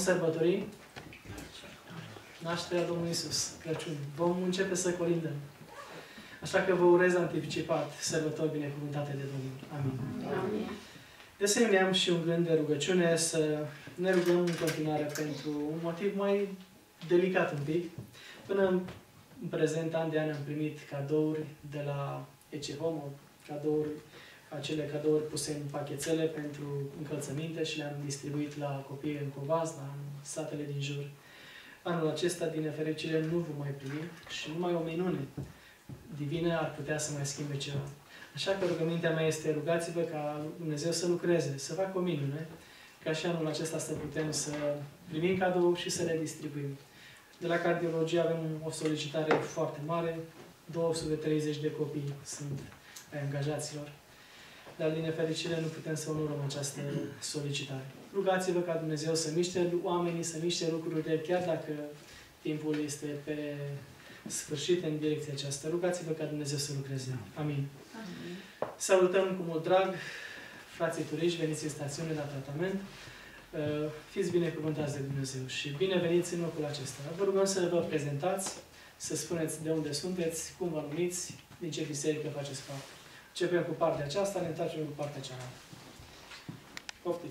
sărbătorii nașterea Domnului Isus, Crăciun. Vom începe să colindăm. Așa că vă urez anticipat sărbători binecuvântate de Domnul. Amin. Amin. De asemenea, am și un gând de rugăciune să ne rugăm în continuare pentru un motiv mai delicat un pic. Până în prezent, an de an, am primit cadouri de la Ece Homo, cadouri, acele cadouri puse în pachetele pentru încălțăminte și le-am distribuit la copii în Covaz, la satele din jur. Anul acesta, din nefericire, nu vom mai primi și numai o minune divină ar putea să mai schimbe ceva. Așa că rugămintea mea este rugați-vă ca Dumnezeu să lucreze, să facă o minune, ca și anul acesta să putem să primim cadou și să le distribuim. De la cardiologie avem o solicitare foarte mare, 230 de copii sunt ai angajaților, dar din nefericire nu putem să onorăm această solicitare. Rugați-vă ca Dumnezeu să miște oamenii, să miște lucrurile, chiar dacă timpul este pe sfârșit în direcția aceasta. Rugați-vă ca Dumnezeu să lucreze. Amin. Amin. Salutăm cu mult drag frații turiști, veniți în stațiune la tratament. Uh, Fiți binecuvântați de Dumnezeu și bineveniți în locul acesta. Vă rugăm să vă prezentați, să spuneți de unde sunteți, cum vă numiți, din ce biserică faceți parte. Începem cu partea aceasta, ne întoarcem cu partea cealaltă. Poftiți!